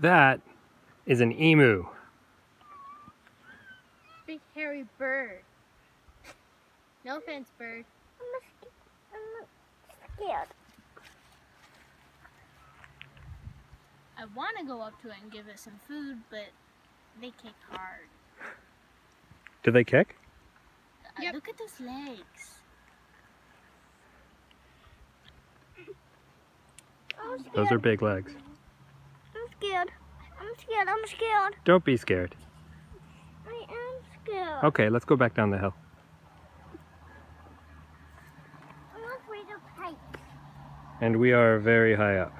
That is an emu. Big hairy bird. No offense, bird. I'm scared. I want to go up to it and give it some food, but they kick hard. Do they kick? Uh, Yep. Look at those legs. Those are big legs. I'm scared. I'm scared. I'm scared. Don't be scared. I am scared. Okay, let's go back down the hill. I'm afraid of heights. And we are very high up.